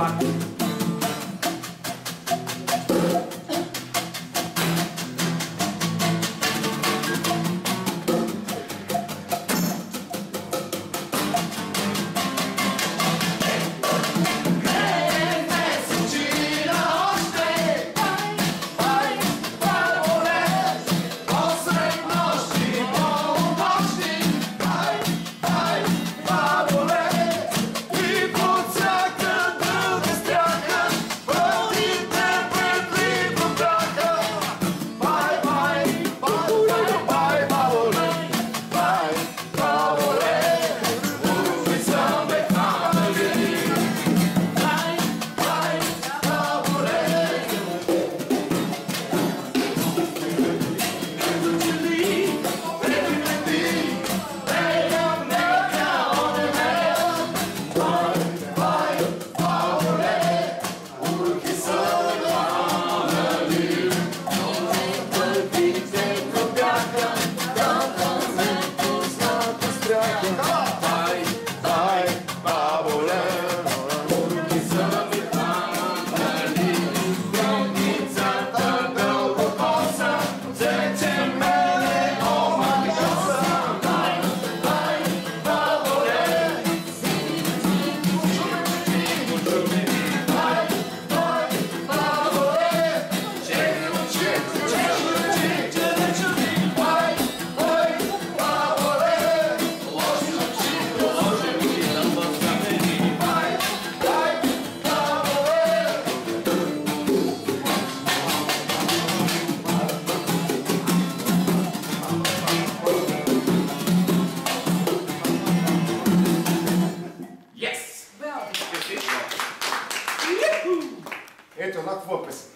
back. 给你 lá que eu vou aparecer.